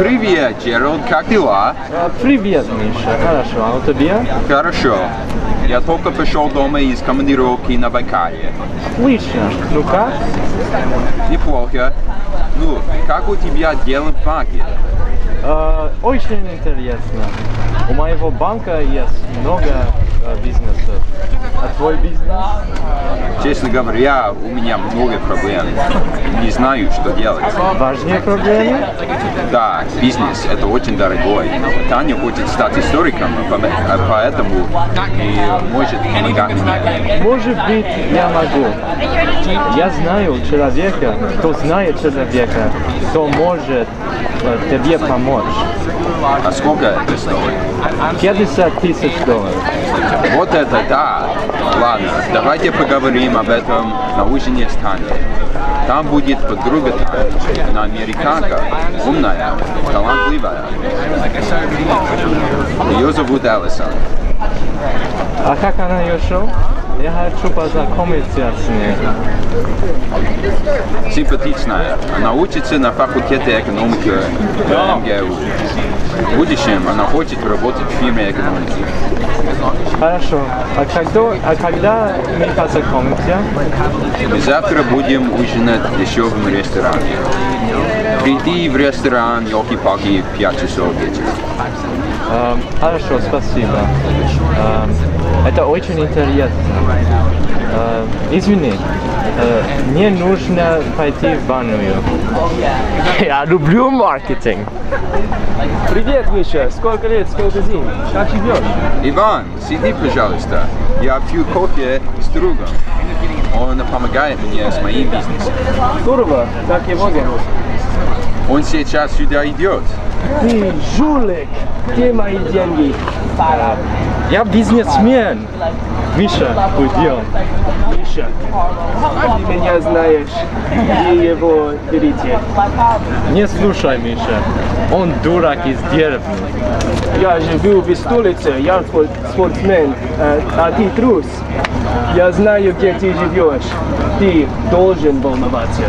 Привет, Джеральд, как дела? Привет, Миша. Хорошо, а у тебя? Хорошо. Я только пришел дома из командировки на Байкале. Отлично. Ну как? Неплохо. Ну, как у тебя дела в банке? А, очень интересно. У моего банка есть много а, бизнесов. А твой бизнес? Честно говоря, у меня много проблем. Не знаю, что делать. Важные проблемы? Да, бизнес это очень дорогой. Таня хочет стать историком, по- поэтому и может помогать мне. Может быть, я могу. Я знаю человека, кто знает человека, кто может э, тебе помочь. А сколько это стоит? 50 тысяч долларов. Вот это да. Ладно, давайте поговорим об этом на ужине с Таней. Там будет подруга она американка, умная, талантливая. Ее зовут Элисон. А как она еще? Я хочу познакомиться с ней. Симпатичная. Она учится на факультете экономики МГУ. В будущем она хочет работать в фирме экономики. Хорошо. А когда, а когда мы познакомимся? Мы завтра будем ужинать в дешевом ресторане. Приди в ресторан Йоки-Паки в 5 часов вечера. Эм, хорошо, спасибо. Эм, это очень интересно. Э, извини, э, мне нужно пойти в ванную. Я люблю маркетинг. Привет, Миша. Сколько лет, сколько зим? Как живешь? Иван, сиди, пожалуйста. Я пью кофе с другом. Он помогает мне с моим бизнесом. Здорово. Как его зовут? Он сейчас сюда идет. Ты жулик. Где мои деньги? Я бизнесмен. Миша, уйдем. Миша. Ты меня знаешь. Где его берите? Не слушай, Миша. Он дурак из деревни. Я живу в столице. Я спор- спортсмен. А, а ты трус. Я знаю, где ты живешь. Ты должен волноваться.